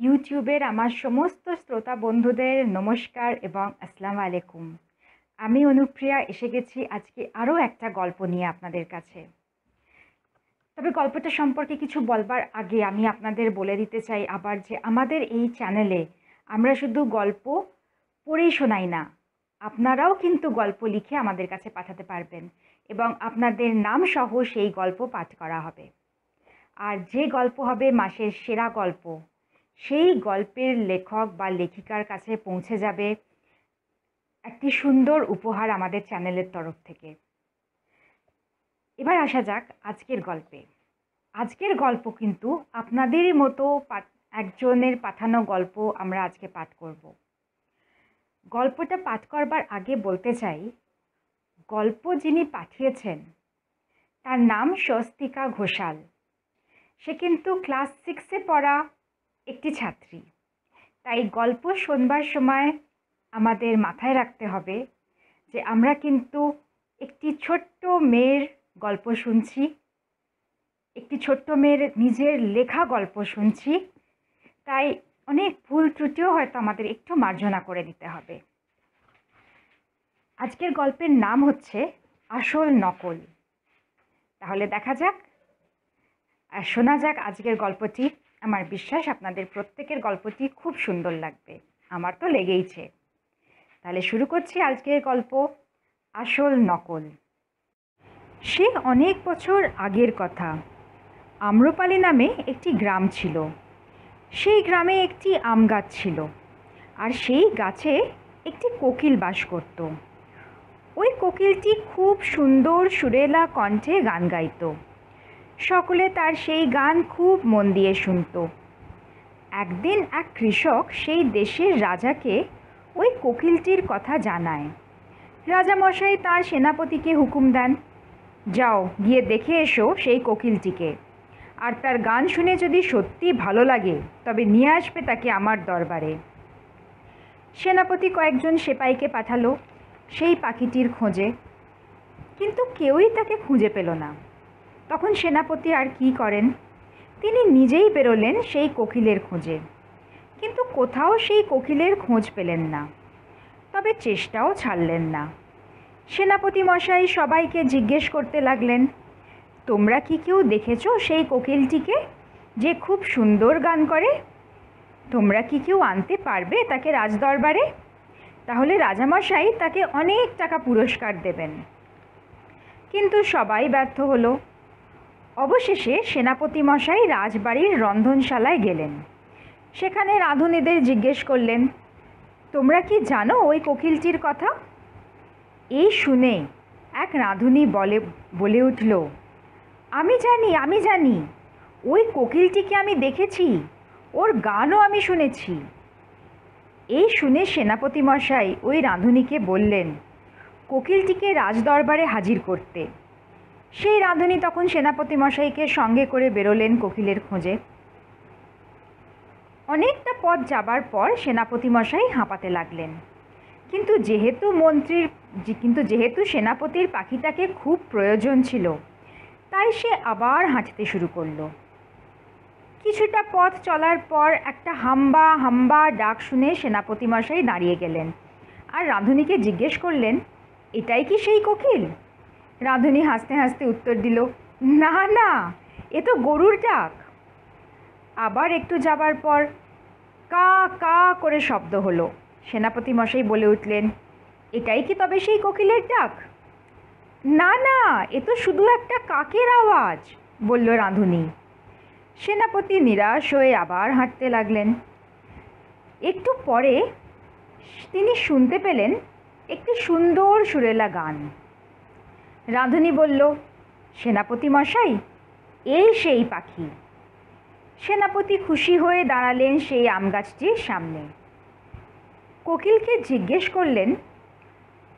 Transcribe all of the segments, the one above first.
ইউটিউবের আমার সমস্ত শ্রোতা বন্ধুদের নমস্কার এবং আসসালামু আলাইকুম। আমি অনুপ্রিয়া, এসে গেছি আজকে আরও একটা গল্প নিয়ে আপনাদের কাছে। তবে গল্পটা সম্পর্কে কিছু বলবার আগে আমি আপনাদের বলে দিতে চাই আবার যে আমাদের এই চ্যানেলে আমরা শুধু গল্প পড়েই শোনাই না, আপনারাও কিন্তু গল্প লিখে আমাদের কাছে পাঠাতে পারবেন এবং আপনাদের নাম সহ সেই গল্প পাঠ করা হবে। আর যে গল্প হবে মাসের সেরা গল্প সেই গল্পের লেখক বা লেখিকার কাছে পৌঁছে যাবে একটি সুন্দর উপহার আমাদের চ্যানেলের তরফ থেকে। এবার আসা যাক আজকের গল্পে। আজকের গল্প কিন্তু আপনাদেরই মতো একজনের পাঠানো গল্প আমরা আজকে পাঠ করব। গল্পটা পাঠ করবার আগে বলতে চাই, গল্প যিনি পাঠিয়েছেন, তার নাম স্বস্তিকা ঘোষাল। সে কিন্তু ক্লাস সিক্সে পড়া একটি ছাত্রী। তাই গল্প শোনবার সময় আমাদের মাথায় রাখতে হবে যে আমরা কিন্তু একটি ছোট্ট মেয়ের গল্প শুনছি, একটি ছোট্ট মেয়ের নিজের লেখা গল্প শুনছি, তাই অনেক ভুল ত্রুটিও হয়তো আমাদের একটু মার্জনা করে নিতে হবে। আজকের গল্পের নাম হচ্ছে আসল নকল। তাহলে দেখা যাক, আর শোনা যাক আজকের গল্পটি আমার বিশ্বাস আপনাদের প্রত্যেকের গল্পটি খুব সুন্দর লাগবে। আমার তো লেগেইছে। তাহলে শুরু করছি আজকের গল্প, আসল নকল। সে অনেক বছর আগের কথা। আম্রপালি নামে একটি গ্রাম ছিল। সেই গ্রামে একটি আম গাছ ছিল। আর সেই গাছে একটি কোকিল বাস করত। ওই কোকিলটি খুব সুন্দর, সুরেলা কণ্ঠে গান গাইতো। সকলে তার সেই গান খুব মন দিয়ে শুনত। একদিন এক কৃষক সেই দেশের রাজাকে ওই কোকিলটির কথা জানায়। রাজামশাই তার সেনাপতিকে হুকুম দেন, যাও, গিয়ে দেখে এসো সেই কোকিলটিকে। আর তার গান শুনে যদি সত্যি ভালো লাগে, তবে নিয়ে আসবে তাকে আমার দরবারে। সেনাপতি কয়েকজন সেপাইকে পাঠালো সেই পাখিটির খোঁজে। কিন্তু কেউই তাকে খুঁজে পেল না। তখন সেনাপতি আর কি করেন? তিনি নিজেই বেরোলেন সেই কোকিলের খোঁজে। কিন্তু কোথাও সেই কোকিলের খোঁজ পেলেন না। তবে চেষ্টাও ছাড়লেন না। সেনাপতি মশাই সবাইকে জিজ্ঞেস করতে লাগলেন, তোমরা কি কেউ দেখেছ সেই কোকিলটিকে যে খুব সুন্দর গান করে? তোমরা কি কেউ আনতে পারবে তাকে রাজদরবারে? তাহলে রাজামশাই তাকে অনেক টাকা পুরস্কার দেবেন। কিন্তু সবাই ব্যর্থ হলো। অবশেষে সেনাপতি মশাই রাজবাড়ির রন্ধনশালায় গেলেন। সেখানে রাঁধুনিদের জিজ্ঞেস করলেন, তোমরা কি জানো ওই কোকিলটির কথা? এই শুনে, এক রাঁধুনি বলে বলে উঠল, আমি জানি আমি জানি, ওই কোকিলটিকে আমি দেখেছি, ওর গানও আমি শুনেছি। এই শুনে সেনাপতি মশাই ওই রাঁধুনিকে বললেন, কোকিলটিকে রাজদরবারে হাজির করতে। সেই রাঁধুনি তখন সেনাপতি মশাইকে সঙ্গে করে বেরোলেন কোকিলের খোঁজে। অনেকটা পথ যাবার পর সেনাপতি মশাই হাঁপাতে লাগলেন। কিন্তু যেহেতু মন্ত্রীর, কিন্তু যেহেতু সেনাপতির পাখিটাকে খুব প্রয়োজন ছিল, তাই সে আবার হাঁটতে শুরু করল। কিছুটা পথ চলার পর একটা হাম্বা হাম্বা ডাক শুনে সেনাপতি মশাই দাঁড়িয়ে গেলেন। আর রাঁধুনিকে জিজ্ঞেস করলেন, এটাই কি সেই কোকিল? রাঁধুনি হাসতে হাসতে উত্তর দিল, না না, এ তো গরুর ডাক। আবার একটু যাবার পর কা কা করে শব্দ হলো। সেনাপতি মশাই বলে উঠলেন, এটাই কি তবে সেই কোকিলের ডাক? না না, এ তো শুধু একটা কাকের আওয়াজ, বলল রাঁধুনি। সেনাপতি নিরাশ হয়ে আবার হাঁটতে লাগলেন। একটু পরে তিনি শুনতে পেলেন একটি সুন্দর সুরেলা গান। রাঁধুনি বলল, সেনাপতি মশাই, এই সেই পাখি। সেনাপতি খুশি হয়ে দাঁড়ালেন সেই আম গাছটির সামনে। কোকিলকে জিজ্ঞেস করলেন,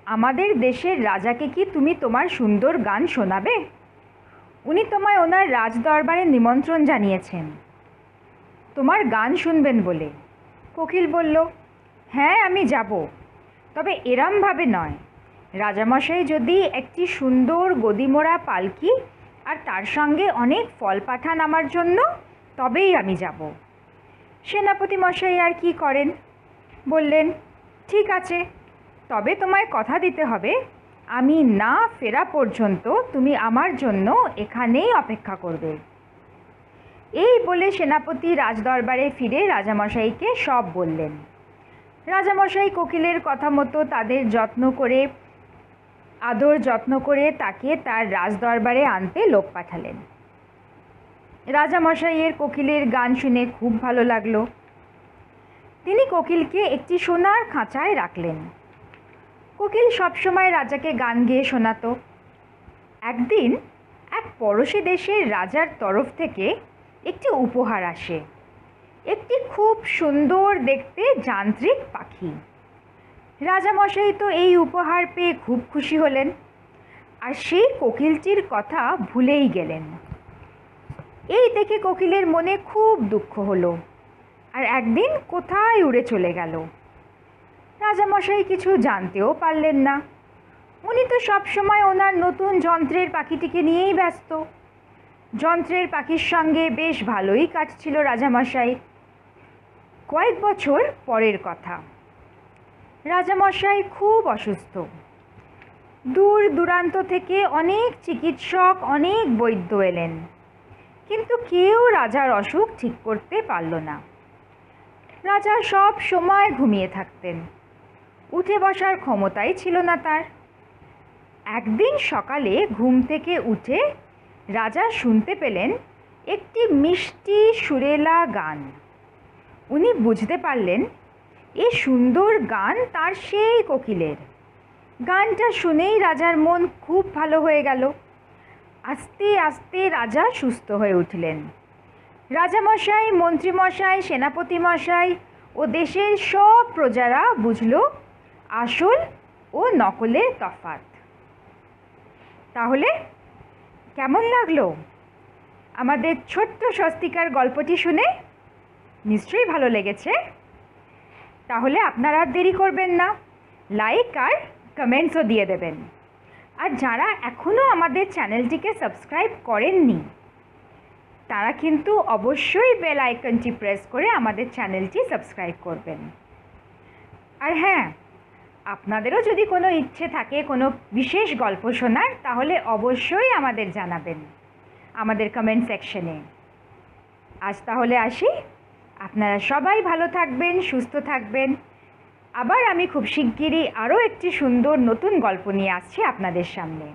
আমাদের দেশের রাজাকে কি তুমি তোমার সুন্দর গান শোনাবে? উনি তোমায় ওনার রাজদরবারে নিমন্ত্রণ জানিয়েছেন। তোমার গান শুনবেন বলে? কোকিল বলল হ্যাঁ আমি যাব। তবে এরমভাবে নয়। রাজামশাই যদি একটি সুন্দর গদিমোড়া পালকি আর তার সঙ্গে অনেক ফল পাঠান আমার জন্য, তবেই আমি যাব। সেনাপতি মশাই আর কি করেন? বললেন, ঠিক আছে, তবে তোমায় কথা দিতে হবে। আমি না ফেরা পর্যন্ত তুমি আমার জন্য এখানেই অপেক্ষা করবে এই বলে সেনাপতি রাজদরবারে ফিরে রাজামশাইকে সব বললেন। রাজামশাই কোকিলের কথা মতো তাদের যত্ন করে আদর যত্ন করে তাকে তার রাজদরবারে আনতে লোক পাঠালেন। রাজামশাইয়ের কোকিলের গান শুনে খুব ভালো লাগল। তিনি কোকিলকে একটি সোনার খাঁচায় রাখলেন। কোকিল সবসময় রাজাকে গান গেয়ে শোনাতো। একদিন এক পড়োশি দেশের রাজার তরফ থেকে একটি উপহার আসে। একটি খুব সুন্দর দেখতে যান্ত্রিক পাখি। রাজামশাই তো এই উপহার পেয়ে খুব খুশি হলেন। আর সেই কোকিলটির কথা ভুলেই গেলেন। এই দেখে কোকিলের মনে খুব দুঃখ হলো আর একদিন কোথায় উড়ে চলে গেল। রাজামশাই কিছু জানতেও পারলেন না। উনি তো সবসময় ওনার নতুন যন্ত্রের পাখিটিকে নিয়েই ব্যস্ত। যন্ত্রের পাখির সঙ্গে বেশ ভালোই কাটছিল রাজামশাই। কয়েক বছর পরের কথা। রাজামশাই খুব অসুস্থ। দূর দূরান্ত থেকে অনেক চিকিৎসক, অনেক বৈদ্য এলেন। কিন্তু কেউ রাজার অসুখ ঠিক করতে পারল না। রাজা সব সময় ঘুমিয়ে থাকতেন। উঠে বসার ক্ষমতাই ছিল না তার। একদিন সকালে ঘুম থেকে উঠে রাজা শুনতে পেলেন একটি মিষ্টি সুরেলা গান। উনি বুঝতে পারলেন এ সুন্দর গান তার সেই কোকিলের। গানটা শুনেই রাজার মন খুব ভালো হয়ে গেল। আস্তে আস্তে রাজা সুস্থ হয়ে উঠলেন। রাজামশাই, মন্ত্রীমশাই সেনাপতি মশাই ও দেশের সব প্রজারা বুঝল আসল ও নকলের তফাত তাহলে কেমন লাগল? আমাদের ছোট্ট স্বস্তিকার গল্পটি শুনে নিশ্চয়ই ভালো লেগেছে। তাহলে আপনারা আর দেরি করবেন না। লাইক আর কমেন্টসও দিয়ে দেবেন। আর যারা এখনও আমাদের চ্যানেলটিকে সাবস্ক্রাইব করেননি, তারা কিন্তু অবশ্যই বেল আইকনটি প্রেস করে আমাদের চ্যানেলটি সাবস্ক্রাইব করবেন। আর হ্যাঁ আপনাদেরও যদি কোনো ইচ্ছে থাকে, কোনো বিশেষ গল্প শোনার, তাহলে অবশ্যই আমাদের জানাবেন, আমাদের কমেন্ট সেকশনে আজ তাহলে আসি। আপনারা সবাই ভালো থাকবেন, সুস্থ থাকবেন। আবার আমি খুব শিগগিরই আরও একটি সুন্দর নতুন গল্প নিয়ে আসছি আপনাদের সামনে।